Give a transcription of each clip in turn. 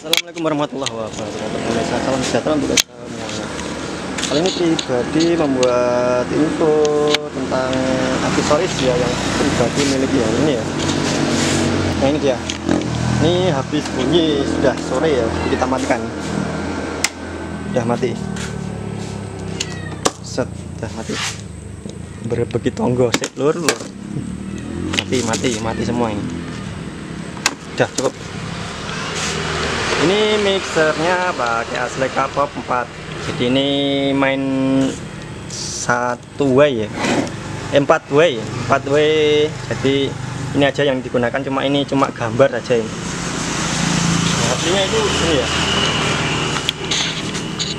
Assalamualaikum warahmatullahi wabarakatuh. Salam sejahtera untuk kita Kali ini pribadi membuat info tentang aksesoris ya yang pribadi milik yang ini ya. Nah ini dia. Ini habis bunyi sudah sore ya kita matikan. Sudah mati. Set, sudah mati. Berbagi tonggo sik lur lur. Mati mati mati semua ini. Sudah cukup ini mixernya pakai asli kapop 4 jadi ini main satu way ya. Eh, 4 way 4 way. Jadi ini aja yang digunakan. Cuma ini cuma gambar aja ini. Nah, aslinya itu ini ya.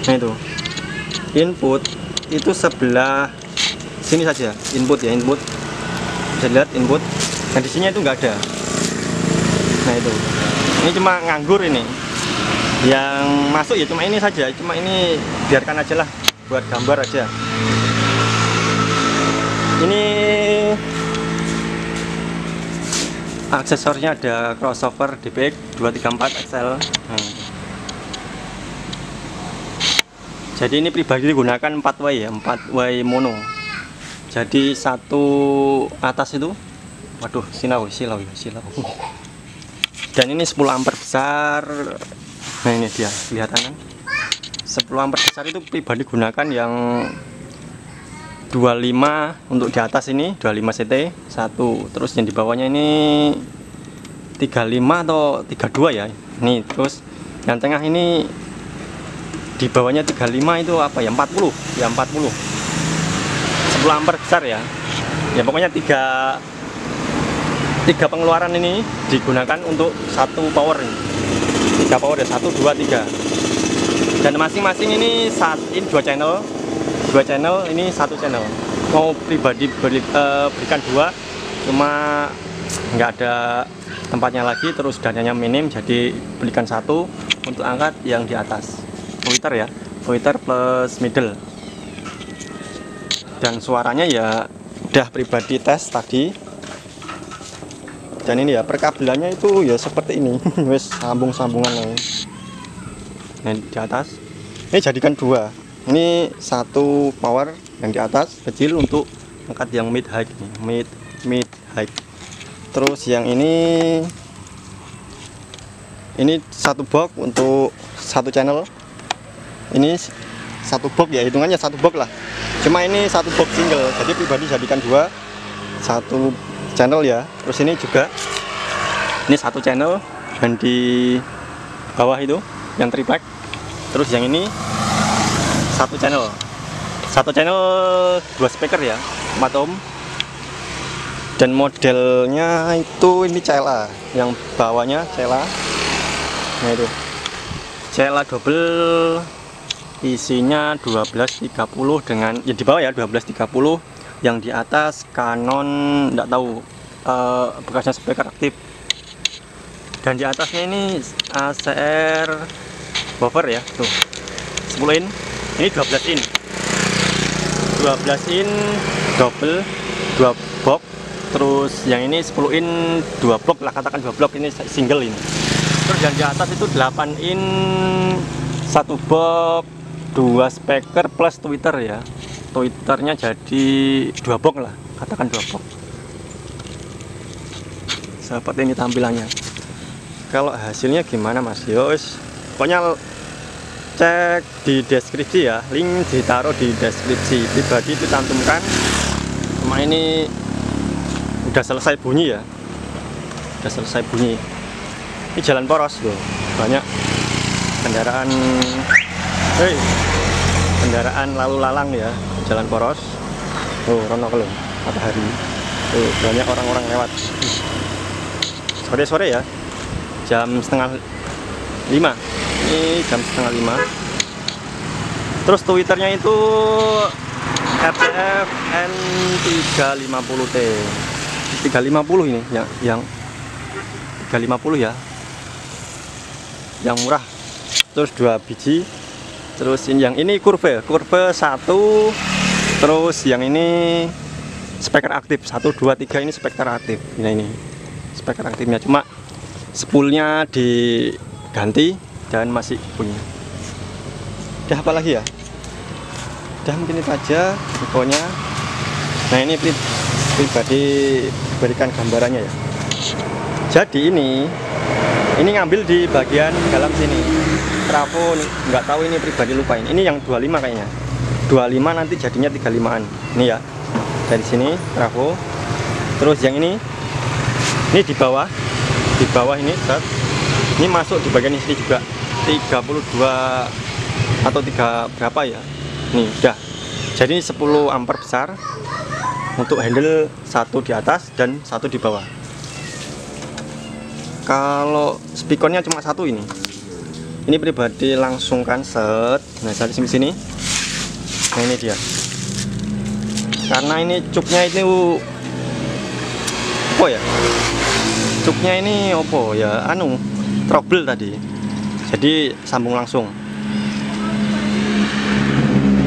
Nah itu. Input itu sebelah sini saja. Input ya input. Bisa lihat input. Nah di sini itu enggak ada. Nah itu. Ini cuma nganggur ini yang masuk ya cuma ini saja cuma ini biarkan aja lah buat gambar aja. Ini aksesornya ada crossover DPX 234 XL hmm. jadi ini pribadi digunakan 4 way ya 4 way mono. Jadi satu atas itu waduh silau silau silau. Dan ini 10 ampere besar nah ini dia kelihatan kan 10 ampere besar itu pribadi gunakan yang 25 untuk di atas ini 25 CT satu. Terus yang di bawahnya ini 35 atau 32 ya. Ini terus yang tengah ini di bawahnya 35 itu apa ya? 40 ya 40 10 ampere besar ya. Ya pokoknya tiga tiga pengeluaran ini digunakan untuk satu power ini tiga power ya satu dua tiga. Dan masing-masing ini saat ini dua channel. Dua channel ini satu channel. Mau pribadi beri, uh, berikan dua cuma nggak ada tempatnya lagi terus dananya minim jadi belikan satu untuk angkat yang di atas. Pointer ya pointer plus middle. Dan suaranya ya udah pribadi tes tadi dan ini ya perkabelannya itu ya seperti ini. Wes sambung-sambungan ini nah, di atas. Ini jadikan dua. Ini satu power yang di atas kecil untuk angkat yang mid high mid mid high terus yang ini ini satu box untuk satu channel. Ini satu box ya hitungannya satu box lah. Cuma ini satu box single. Jadi pribadi jadikan dua. Satu channel ya. Terus ini juga ini satu channel dan di bawah itu yang triplek. Terus yang ini satu channel. Satu channel dua speaker ya 4 ohm. Dan modelnya itu ini CLA yang bawahnya CLA nah itu. CLA double isinya 1230 dengan ya di bawah ya 1230 yang di atas Canon tidak tahu. Uh, bekasnya speaker aktif. Dan di atasnya ini ACR buffer ya tuh. 10 in. Ini 12 in. 12 in double 2 box terus yang ini 10 in 2 blok lah katakan 2 blok ini single ini terus yang di atas itu 8 in satu box dua speaker plus Twitter ya twitternya jadi dua box lah katakan dua box seperti ini tampilannya. Kalau hasilnya gimana mas? Yos pokoknya cek di deskripsi ya. Link ditaruh di deskripsi. Pribadi ditantumkan cuma ini udah selesai bunyi ya. Udah selesai bunyi. Ini jalan poros loh. Banyak kendaraan. Hei kendaraan lalu lalang ya jalan poros. Oh rono kalau matahari. Tuh banyak orang-orang lewat. Sore-sore ya? Jam setengah lima. Ini jam setengah lima. Terus twitternya itu RCF N350T 350 ini yang yang 350 ya. Yang murah. Terus dua biji. Terus ini yang ini kurve kurve satu terus yang ini speaker aktif. 1 2 3 ini speaker aktif. Ini ini. Speaker aktifnya. Cuma spoolnya diganti dan masih bunyi udah apa lagi ya? Udah mungkin itu aja infonya. Nah ini pri pribadi berikan gambarannya ya. Jadi ini ini ngambil di bagian dalam sini. Trafo nggak tahu ini pribadi lupain ini. Yang 25 kayaknya 25 nanti jadinya 35an ini ya dari sini trafo terus yang ini ini di bawah di bawah ini set ini masuk di bagian sini juga 32 atau 3 berapa ya? Nih udah. Jadi 10 ampere besar untuk handle satu di atas dan satu di bawah. Kalau speakernya cuma satu ini. Ini pribadi langsung kan set. Nah dari sini sini nah ini dia. Karena ini cuknya itu apa ya? Cuknya ini opo ya? Anu trouble tadi. Jadi sambung langsung.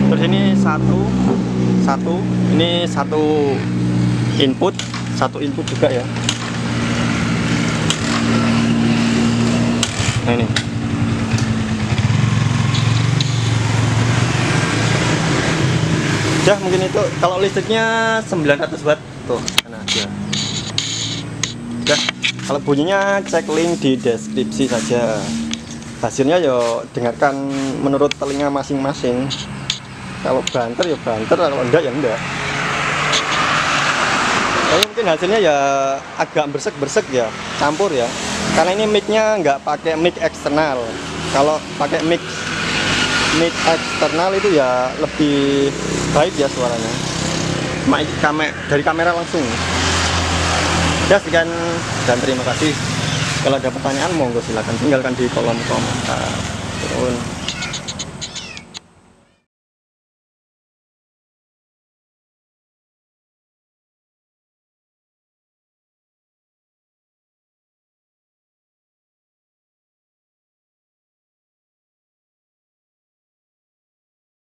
Terus ini satu satu. Ini satu input satu input juga ya. Nah ini udah mungkin itu. Kalau listriknya 900 watt. Tuh sana aja. Udah kalau bunyinya cek link di deskripsi saja. Hasilnya yo dengarkan menurut telinga masing-masing. Kalau banter ya banter. Kalau enggak ya enggak. Tapi mungkin hasilnya ya agak bersek-bersek ya. Campur ya. Karena ini micnya nggak pakai mic eksternal. Kalau pakai mic mic eksternal itu ya lebih baik ya suaranya. Mic kame dari kamera langsung. Ya sekian. Dan terima kasih. Kalau ada pertanyaan monggo silahkan tinggalkan di kolom komentar